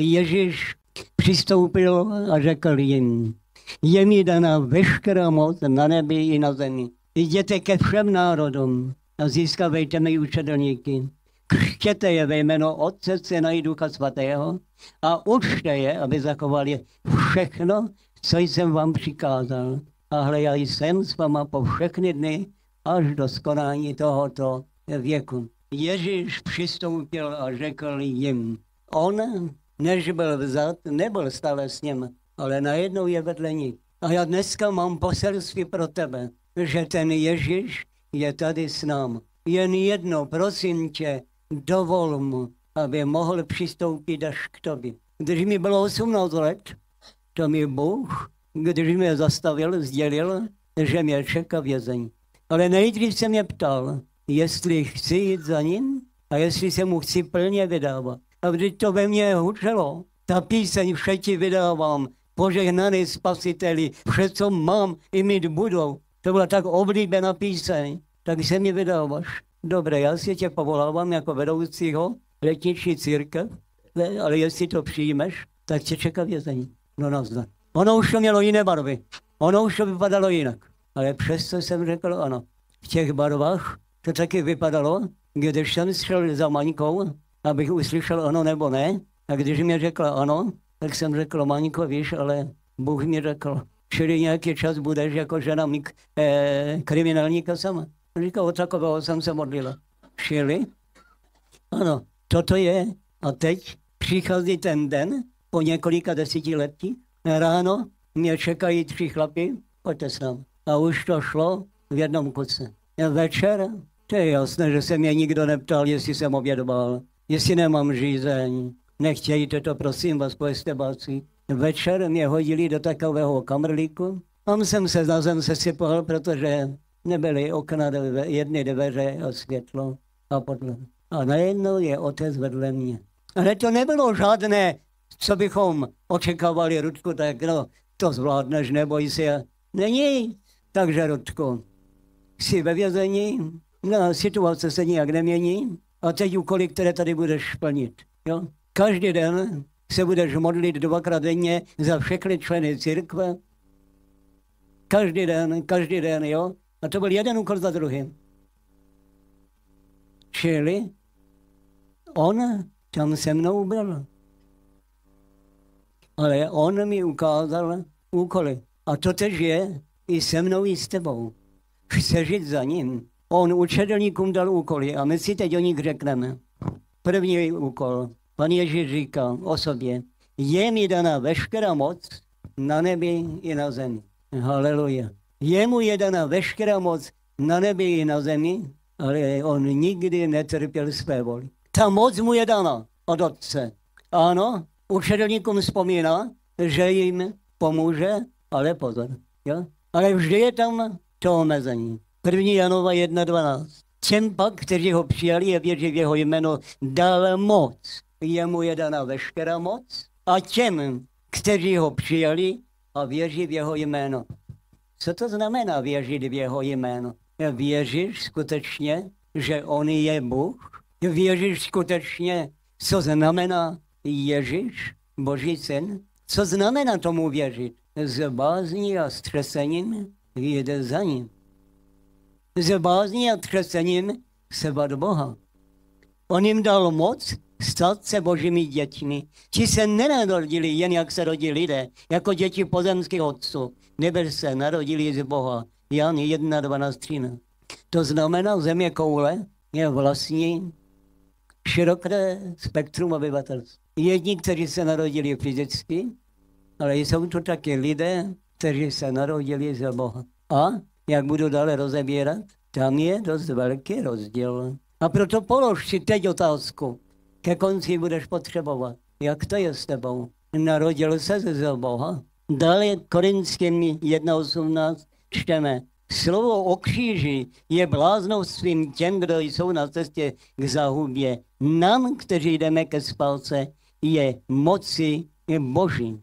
Ježíš přistoupil a řekl jim, je mi daná veškerá moc na nebi i na zemi. Jděte ke všem národům a získávejte mi učedlníky. Křtěte je ve jméno Otce, Syna i Ducha Svatého a učte je, aby zachovali všechno, co jsem vám přikázal. A hle, já jsem s váma po všechny dny až do skonání tohoto věku. Ježíš přistoupil a řekl jim, on, než byl vzat, nebyl stále s ním, ale najednou je vedle nich. A já dneska mám poselství pro tebe, že ten Ježíš je tady s námi. Jen jedno, prosím tě, dovol mu, aby mohl přistoupit až k tobě. Když mi bylo 18 let, to mi Bůh, když mě zastavil, sdělil, že mě čeká vězení. Ale nejdřív se mě ptal, jestli chci jít za ním a jestli se mu chci plně vydávat. A vždyť to ve mně hučelo. Ta píseň vše ti vydávám, požehnaný spasiteli, vše, co mám i mít budou. To byla tak oblíbená píseň, tak se mi vydáváš. Dobré, já si tě povolávám jako vedoucího letniční církev, ale jestli to přijmeš, tak tě čeká vězení. No nazdar. Ono už to mělo jiné barvy. Ono už to vypadalo jinak. Ale přesto jsem řekl ano. V těch barvách to taky vypadalo, když jsem šel za Maňkou, abych uslyšel ano nebo ne. A když mi řekla ano, tak jsem řekl, Maňko, víš, ale Bůh mi řekl, čili nějaký čas budeš jako žena mik, eh, kriminálníka sama. Říkal, o takového jsem se modlila. Čili, ano, toto je. A teď přichází ten den, po několika desetiletí, ráno mě čekají tři chlapy, pojďte s námi. A už to šlo v jednom kuse. Večer, to je jasné, že se mě nikdo neptal, jestli jsem obědoval, jestli nemám žízeň. Nechtějte to, prosím vás, pojďte báci. Večer mě hodili do takového kamrlíku. Tam jsem se na zem sesypal, protože nebyly okna, jedny dveře a světlo a podle. A najednou je otec vedle mě. Ale to nebylo žádné, co bychom očekávali, Rudku, tak no, to zvládneš, neboj se. Není. Takže, Rudku, jsi ve vězení, no, situace se nijak nemění a teď úkoly, které tady budeš plnit. Jo? Každý den se budeš modlit dvakrát denně za všechny členy církve. Každý den, každý den, jo? A to byl jeden úkol za druhým. Čili on tam se mnou byl. Ale on mi ukázal úkoly. A to tež je i se mnou, i s tebou. Chce žít za ním. On učedelníkům dal úkoly a my si teď o nich řekneme. První úkol. Pan Ježíš říká o sobě, je mi daná veškerá moc na nebi i na zemi. Haleluja. Jemu je daná veškerá moc na nebi i na zemi, ale on nikdy netrpěl své voli. Ta moc mu je daná od Otce. Ano, učedelníkům vzpomíná, že jim pomůže, ale pozor. Jo? Ale vždy je tam to omezení. 1. Janova 1.12. Těm pak, kteří ho přijali a věří v jeho jméno, dal moc. Jemu je daná veškerá moc. A těm, kteří ho přijali a věří v jeho jméno. Co to znamená věřit v jeho jméno? Věříš skutečně, že on je Bůh? Věříš skutečně, co znamená Ježíš, Boží syn? Co znamená tomu věřit? Z bázní a střesením jde za ním. Z bázní a střesením se bát Boha. On jim dal moc stát se božími dětmi. Ti se nenarodili jen jak se rodí lidé, jako děti pozemských otců. Nebe se narodili z Boha. Jan 1, 12, 13. To znamená, země koule je vlastní široké spektrum obyvatelstva. Jedni, kteří se narodili fyzicky, ale jsou to také lidé, kteří se narodili z Boha. A jak budu dále rozebírat, tam je dost velký rozdíl. A proto polož si teď otázku. Ke konci budeš potřebovat. Jak to je s tebou? Narodil se z Boha? Dále Korinským 1.18 čteme. Slovo o kříži je bláznovstvím těm, kdo jsou na cestě k zahubě. Nám, kteří jdeme ke spálce, je moci je boží.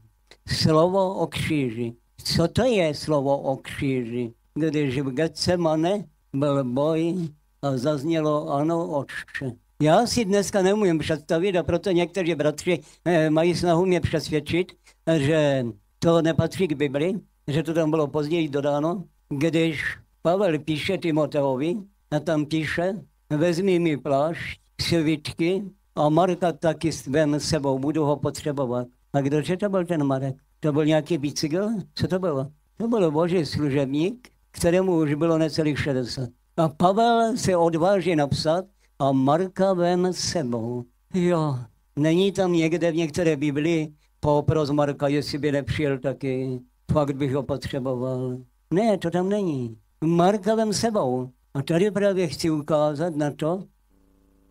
Slovo o kříži. Co to je slovo o kříži? Když v Getsemane byl boj a zaznělo ano, otče. Já si dneska neumím představit a proto někteří bratři eh, mají snahu mě přesvědčit, že to nepatří k Bibli, že to tam bylo později dodáno, když Pavel píše Timoteovi a tam píše, vezmi mi plášť, svitky a Marka taky vem sebou, budu ho potřebovat. A kdože to byl ten Marek? To byl nějaký bicykl? Co to bylo? To byl boží služebník, kterému už bylo necelých 60. A Pavel se odváží napsat a Marka vem sebou. Jo, není tam někde v některé Biblii popros Marka, jestli by nepřijel taky. Fakt bych ho potřeboval. Ne, to tam není. Marka vem sebou. A tady právě chci ukázat na to,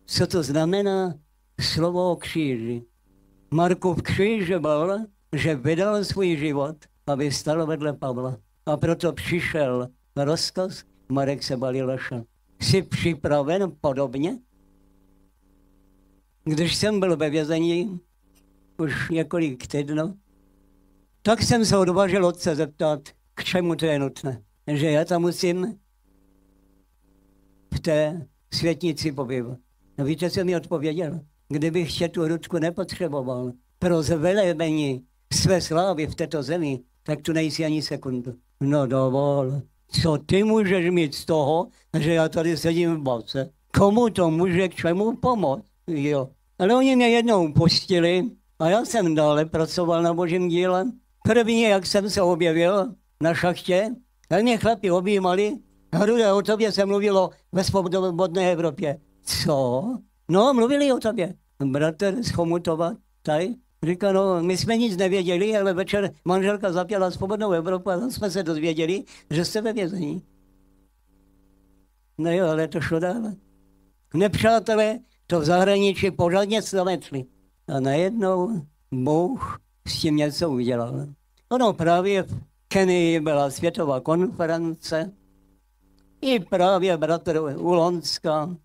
co to znamená slovo o kříži. Markův kříž byl, že vydal svůj život, aby stal vedle Pavla. A proto přišel rozkaz, Marek se balil a šel. Jsi připraven podobně? Když jsem byl ve vězení, už několik týdnů, tak jsem se odvážil otce zeptat, k čemu to je nutné. Že já tam musím v té světnici pobývat. No víte, co mi odpověděl? Kdybych tě tu Rudku nepotřeboval pro zvelebení své slávy v této zemi, tak tu nejsi ani sekundu. No dovol, co ty můžeš mít z toho, že já tady sedím v bavce? Komu to může k čemu pomoct? Jo. Ale oni mě jednou pustili a já jsem dále pracoval na božím díle. První, jak jsem se objevil na šachtě, tak mě chlapi objímali. Hrude, o tobě se mluvilo ve svobodné Evropě. Co? No, mluvili o tobě. Bratr z Chomutova, tady, Říká, no, my jsme nic nevěděli, ale večer manželka zapěla svobodnou Evropu a tam jsme se dozvěděli, že jste ve vězení. No jo, ale to šlo dále. Nepřátelé to v zahraničí pořádně zametli. A najednou Bůh s tím něco udělal. Ono právě v Kenii byla světová konference, i právě bratr Ulonska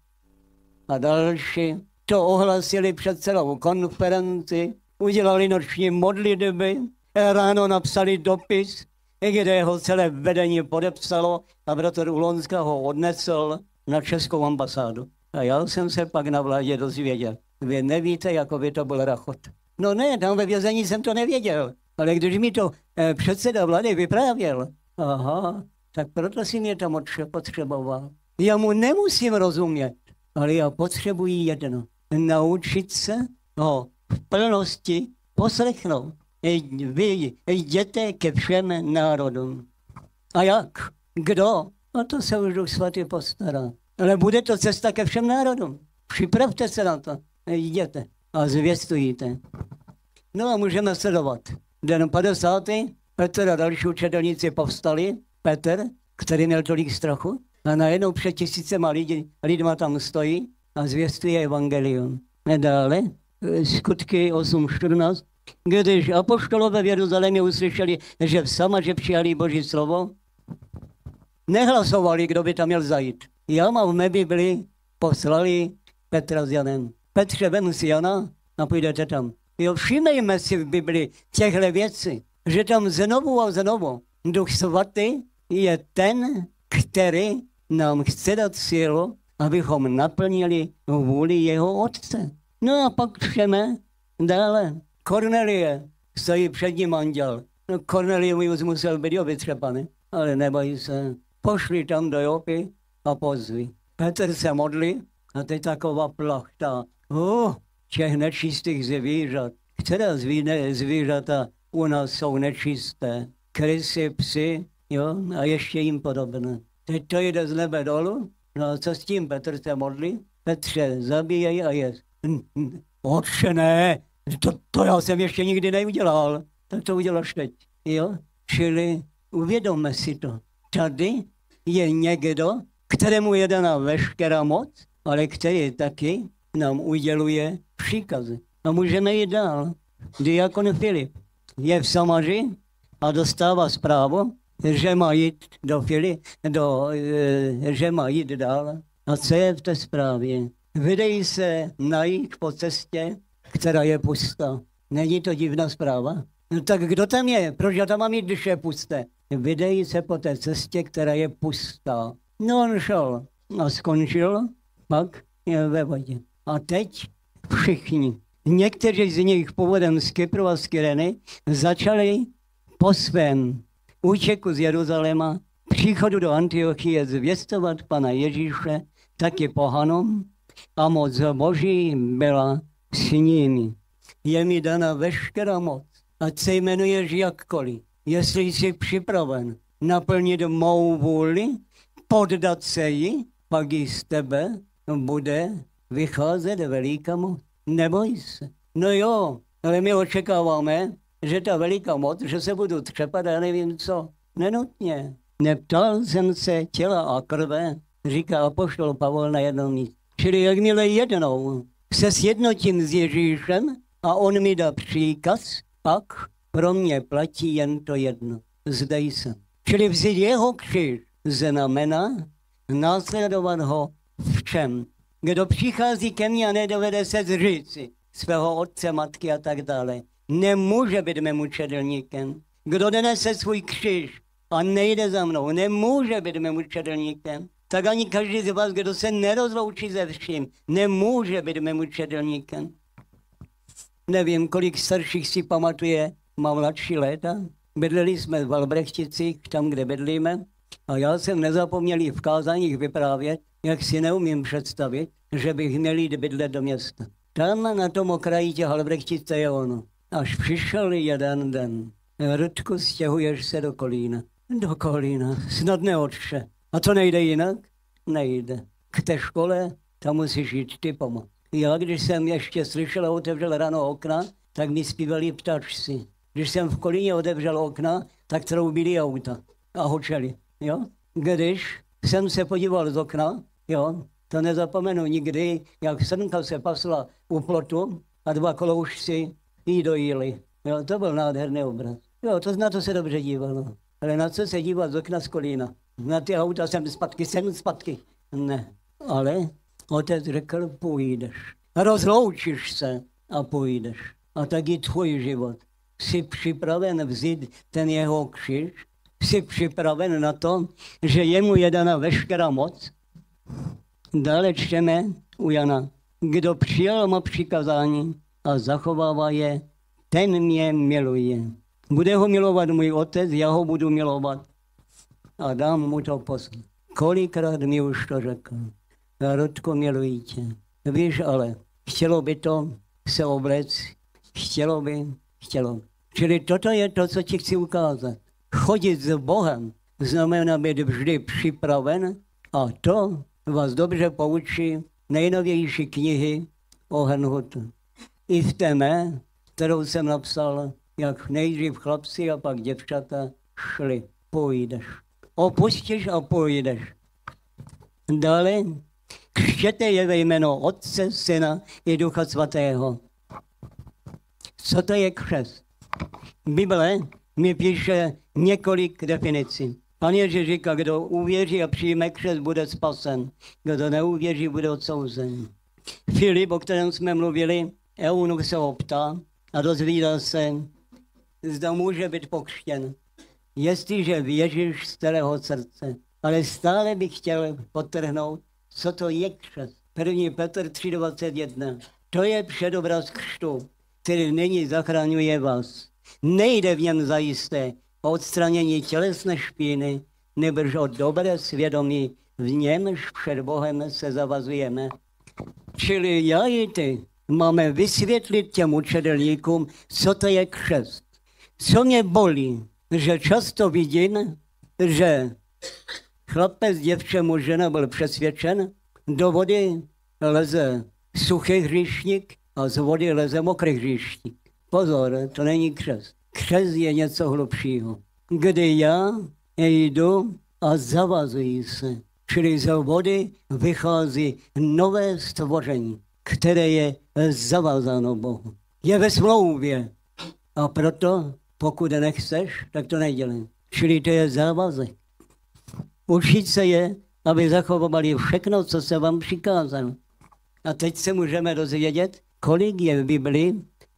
a další to ohlasili před celou konferenci, udělali noční modlitby, ráno napsali dopis, kde ho celé vedení podepsalo a bratr Ulonska ho odnesl na českou ambasádu. A já jsem se pak na vládě dozvěděl. Vy nevíte, jako by to byl rachot. No ne, tam ve vězení jsem to nevěděl. Ale když mi to eh, předseda vlády vyprávěl, aha, tak proto si mě tam potřeboval. Já mu nemusím rozumět, ale já potřebuji jedno. Naučit se ho v plnosti poslechnout. Vy jděte ke všem národům. A jak? Kdo? No to se už Duch Svatý postará. Ale bude to cesta ke všem národům. Připravte se na to. Jděte a zvěstujte. No a můžeme sledovat. Den 50. Petr a další učitelníci povstali. Petr, který měl tolik strachu, a najednou před tisícema lidí, lidma tam stojí a zvěstuje evangelium. Dále skutky 8.14, když apoštolové v Jeruzalémě uslyšeli, že v Samaře přijali Boží slovo, nehlasovali, kdo by tam měl zajít. Já mám v mé Bibli, poslali Petra s Janem. Petře, vem si Jana a půjdete tam. Jo, všimejme si v Bibli těchto věcí, že tam znovu a znovu Duch Svatý je ten, který nám chce dát sílu, abychom naplnili vůli jeho Otce. No a pak přeme dále. Kornelie, stojí před ním anděl. No Kornelie už musel být vytřepaný, ale nebojí se. Pošli tam do Jopy a pozví. Petr se modlí a teď taková plachta. Oh, těch nečistých zvířat. Která zvířata u nás jsou nečisté? Krysy, psy, jo, a ještě jim podobné. Teď to jde z nebe dolů, no a co s tím Petr se modlí? Petře, zabíjej a jest. Otče, ne, to, to já jsem ještě nikdy neudělal. Tak to uděláš teď. Jo? Čili uvědomme si to. Tady je někdo, kterému je daná veškerá moc, ale který taky nám uděluje příkazy. A můžeme jít dál. Diakon Filip je v Samaři a dostává zprávu, že má jít do Fili, do, eh, že má jít dál. A co je v té zprávě? Vydejí se na jich po cestě, která je pustá. Není to divná zpráva? No tak kdo tam je? Proč já tam mám jít, když je pusté? Vydejí se po té cestě, která je pustá. No on šel a skončil, pak je ve vodě. A teď všichni, někteří z nich původem z Kypru a z Kyreny, začali po svém účeku z Jeruzaléma, příchodu do Antiochie zvěstovat Pana Ježíše taky pohanom a moc Boží byla s nimi. Je mi dana veškerá moc, ať se jmenuješ jakkoliv, jestli jsi připraven naplnit mou vůli, poddat se jí, pak i z tebe bude vycházet veliká moc. Neboj se. No jo, ale my očekáváme, že ta veliká moc, že se budu třepat a nevím co. Nenutně. Neptal jsem se těla a krve, říká apoštol Pavel na jednom místě. Čili jakmile jednou se sjednotím s Ježíšem a on mi dá příkaz, pak pro mě platí jen to jedno. Zde jsem. Čili vzít jeho křiž znamená následovat ho v čem? Kdo přichází ke mně a nedovede se zříci svého otce, matky a tak dále, nemůže být mým učedelníkem. Kdo donese svůj křiž a nejde za mnou, nemůže být mým učedelníkem. Tak ani každý z vás, kdo se nerozloučí ze vším, nemůže být mým učedelníkem. Nevím, kolik starších si pamatuje, má mladší léta. Bydleli jsme v Albrechticích, tam, kde bydlíme. A já jsem nezapomněl v kázáních vyprávět, jak si neumím představit, že bych měl jít bydlet do města. Tam na tom okraji těch Albrechtice je ono. Až přišel jeden den. Rudku, stěhuješ se do Kolína. Do Kolína, snad neodše. A to nejde jinak? Nejde. K té škole, tam musíš jít ty pomoct. Já, když jsem ještě slyšel a otevřel ráno okna, tak mi zpívali ptačci. Když jsem v Kolíně otevřel okna, tak troubili auta a hočeli. Jo? Když jsem se podíval z okna, jo, to nezapomenu nikdy, jak srnka se pasla u plotu a dva koloušci jí dojili. Jo, to byl nádherný obraz. Jo, to na to se dobře dívalo. Ale na co se dívat z okna z Kolína? Na ty auta jsem zpátky, jsem zpátky. Ne. Ale otec řekl, půjdeš. Rozloučíš se a půjdeš. A tak i tvůj život. Jsi připraven vzít ten jeho křiž? Jsi připraven na to, že jemu je dana veškerá moc? Dále čteme u Jana. Kdo přijal má přikazání a zachovává je, ten mě miluje. Bude ho milovat můj otec, já ho budu milovat. A dám mu to posl. Kolikrát mi už to řekl. Rodko, miluji tě. Víš ale, chtělo by to se oblec, chtělo by, chtělo by. Čili toto je to, co ti chci ukázat. Chodit s Bohem znamená být vždy připraven a to vás dobře poučí nejnovější knihy o Henhutu. I v té mé, kterou jsem napsal, jak nejdřív chlapci a pak děvčata šli. Půjdeš. Opustíš a půjdeš. Dále křtěte je ve jméno Otce, Syna i Ducha Svatého. Co to je křest? Bible mi píše několik definicí. Pan Ježíš říká, kdo uvěří a přijme křest, bude spasen. Kdo neuvěří, bude odsouzen. Filip, o kterém jsme mluvili, Eunuch se ho ptá a dozvídá se, zda může být pokřtěn. Jestliže věříš z celého srdce. Ale stále bych chtěl potrhnout, co to je křest. 1. Petr 3.21. To je předobraz křtu, který nyní zachraňuje vás. Nejde v něm zajisté o odstranění tělesné špíny, nebož o dobré svědomí, v němž před Bohem se zavazujeme. Čili já i ty máme vysvětlit těm učedelníkům, co to je křest. Co mě bolí, že často vidím, že chlapec, děvče, muž, žena byl přesvědčen, do vody leze suchý hříšník a z vody leze mokrý hříšník. Pozor, to není křest. Křest je něco hlubšího, kdy já jdu a zavazuji se. Čili z vody vychází nové stvoření, které je zavázáno Bohu. Je ve smlouvě. A proto, pokud nechceš, tak to nedělej. Čili to je závazek. Učit se je, aby zachovali všechno, co se vám přikázalo. A teď se můžeme dozvědět, kolik je v Biblii,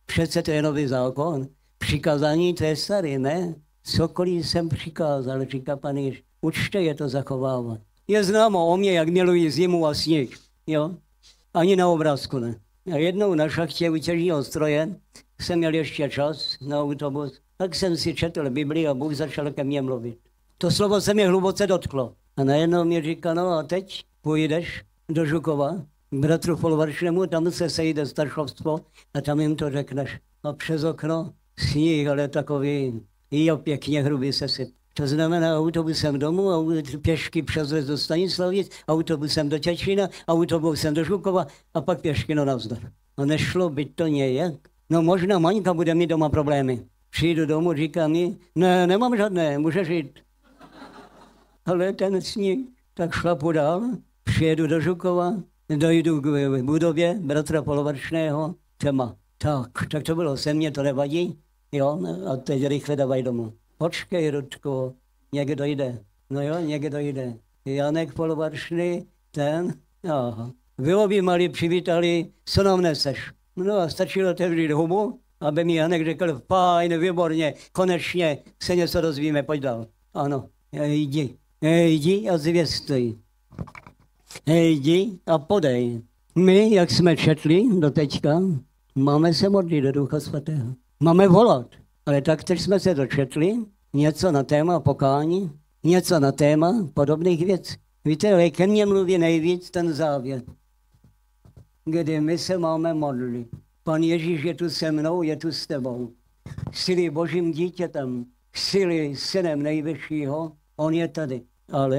přece to je nový zákon, přikázání to je starý, ne? Cokoliv jsem přikázal, říká pan Učte je to zachovávat. Je známo o mě, jak miluji zimu a sněh. Jo? Ani na obrázku ne. A jednou na šachtě u těžního stroje jsem měl ještě čas na autobus, tak jsem si četl Bibli a Bůh začal ke mně mluvit. To slovo se mě hluboce dotklo. A najednou mi říká, no a teď půjdeš do Žukova, k bratru Folvaršnému, tam se sejde staršovstvo a tam jim to řekneš. A přes okno sníh, ale takový, jo, pěkně hrubý sesyp. To znamená autobusem domů, pěšky přes do Stanislavic, autobusem do Těčína, autobusem do Žukova a pak pěšky no navzdar. A nešlo by to nějak. No možná Maňka bude mít doma problémy. Přijdu domů, říká mi, ne, nemám žádné, můžeš jít. Ale ten sníh, tak šlapu dál, přijedu do Žukova, dojdu k budově bratra Polovršného, tema. Tak, tak to bylo se mně, to nevadí, jo, a teď rychle dávaj domů. Počkej, Rudku, někdo jde. No jo, někdo jde. Janek Polovršný, ten, aha. Bylo by mali přivítali, co nám neseš. No a stačilo otevřít hubu, aby mi Janek řekl, fajn, výborně, konečně se něco dozvíme, pojď dál. Ano, jdi, jdi a zvěstuj. Jdi a podej. My, jak jsme četli do teďka, máme se modlit do Ducha Svatého. Máme volat. Ale tak teď jsme se dočetli něco na téma pokání, něco na téma podobných věcí. Víte, ale ke mně mluví nejvíc ten závěr, kdy my se máme modlit. Pan Ježíš je tu se mnou, je tu s tebou. Sily božím dítětem, sily synem nejvyššího, on je tady. Ale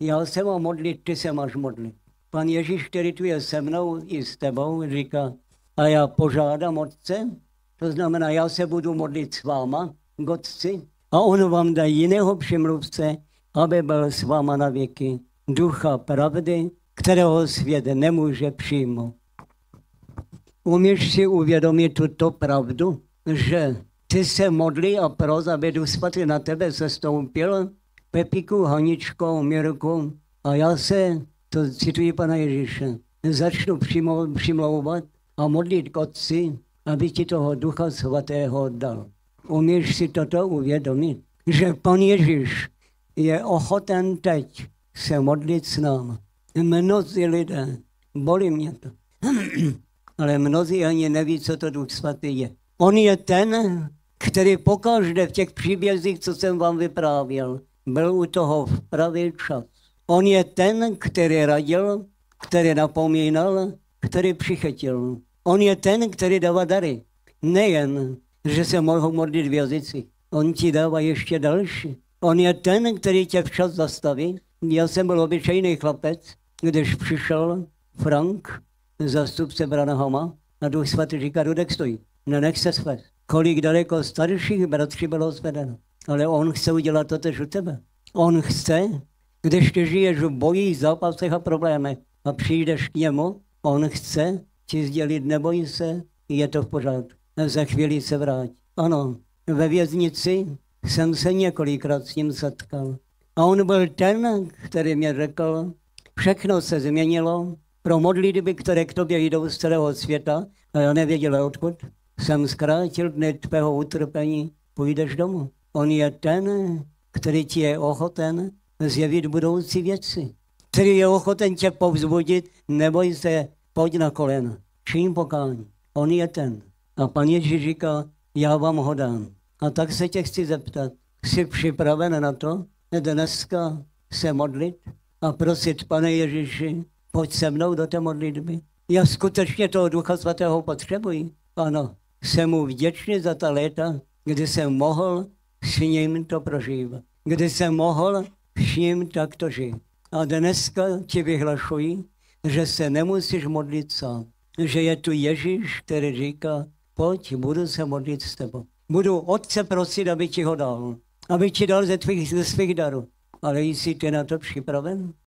já se mám modlit, ty se máš modlit. Pan Ježíš, který tu je se mnou i s tebou, říká, a já požádám Otce, to znamená, já se budu modlit s váma, k Otci, a on vám dá jiného přimluvce, aby byl s váma na věky. Ducha pravdy, kterého svět nemůže přijmout. Umíš si uvědomit tuto pravdu, že ty se modlí a pros, aby Duch Svatý na tebe sestoupil, Pepiku, Haničko, Mirku, a já se, to cituji pana Ježíše, začnu přimlouvat a modlit k Otci, aby ti toho Ducha Svatého dal. Umíš si toto uvědomit, že pan Ježíš je ochoten teď se modlit s námi. Mnozí lidé, bolí mě to, ale mnozí ani neví, co to Duch Svatý je. On je ten, který pokaždé v těch příbězích, co jsem vám vyprávěl, byl u toho v pravý čas. On je ten, který radil, který napomínal, který přichytil. On je ten, který dává dary. Nejen, že se mohou modlit v jazyci. On ti dává ještě další. On je ten, který tě včas zastaví. Já jsem byl obyčejný chlapec, když přišel Frank, zastupce Branahama, a Duch Svatý říká, Dudek stojí, nenech se svést. Kolik daleko starších bratří bylo zvedeno. Ale on chce udělat to tež u tebe. On chce, když ty žiješ v bojích, zápasech a problémech a přijdeš k němu, on chce ti sdělit, neboj se, je to v pořádku. Za chvíli se vrát. Ano, ve věznici jsem se několikrát s ním setkal. A on byl ten, který mě řekl, všechno se změnilo, pro modlitby, které k tobě jdou z celého světa, a já nevěděl odkud, jsem zkrátil dny tvého utrpení, půjdeš domů. On je ten, který ti je ochoten zjevit budoucí věci, který je ochoten tě povzbudit, neboj se, pojď na kolena, čím pokání. On je ten. A pan Ježíš říká, já vám ho dám. A tak se tě chci zeptat, jsi připraven na to, dneska se modlit a prosit, pane Ježíši, pojď se mnou do té modlitby. Já skutečně toho Ducha Svatého potřebuji. Ano, jsem mu vděčný za ta léta, kdy jsem mohl s ním to prožívat. Kdy jsem mohl s ním takto žít. A dneska ti vyhlašuji, že se nemusíš modlit sám. Že je tu Ježíš, který říká, pojď, budu se modlit s tebou. Budu Otce prosit, aby ti ho dal. Aby ti dal ze, tvých, ze svých darů. Ale jsi ty na to připraven?